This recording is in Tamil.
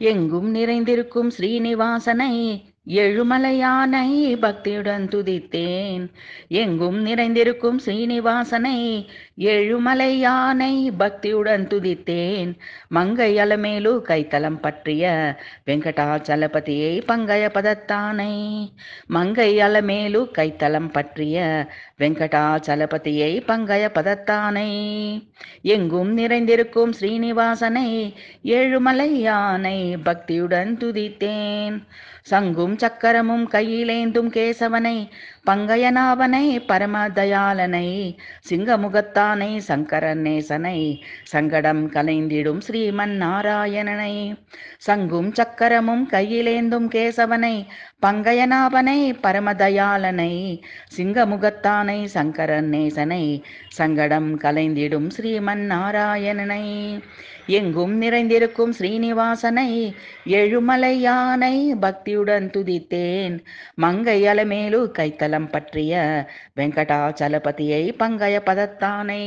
எங்கும் நிறைந்திருக்கும் ஸ்ரீனிவாசனை எழுமலையானை பக்தியுடன் துதித்தேன். எங்கும் நிறைந்திருக்கும் ஸ்ரீனிவாசனை எழுமலையானை பக்தியுடன் துதித்தேன். மங்கை அலமேலு கைத்தலம் பற்றிய வெங்கடாச்சலபதியை பங்கய பதத்தானை. மங்கை அலமேலு கைத்தலம் பற்றிய வெங்கடாச்சலபதியை பங்கய பதத்தானை. எங்கும் நிறைந்திருக்கும் ஸ்ரீனிவாசனை ஏழுமலையானை பக்தியுடன் துதித்தேன். சங்கும் சக்கரமும் கையிலேந்தும் கேசவனை பங்கயநாபனை பரமதயாளனை சிங்கமுகத்தானை சங்கரநேசனை சங்கடம் கலைந்திடும் ஸ்ரீமன் நாராயணனை சங்கும் சக்கரமும் கையிலேந்தும் கேசவனை பங்கயநாபனை பரமதயாளனை சிங்கமுகத்தானை சங்கரநேசனை சங்கடம் கலைந்திடும் ஸ்ரீமன் நாராயணனை எங்கும் நிறைந்திருக்கும் ஸ்ரீனிவாசனை எழுமலை யானை பக்தியுடன் துதி துதித்தேன் மங்கையல மேலு கைத்தலம் பற்றிய வெங்கடாச்சலபதியை பங்கய பதத்தானை.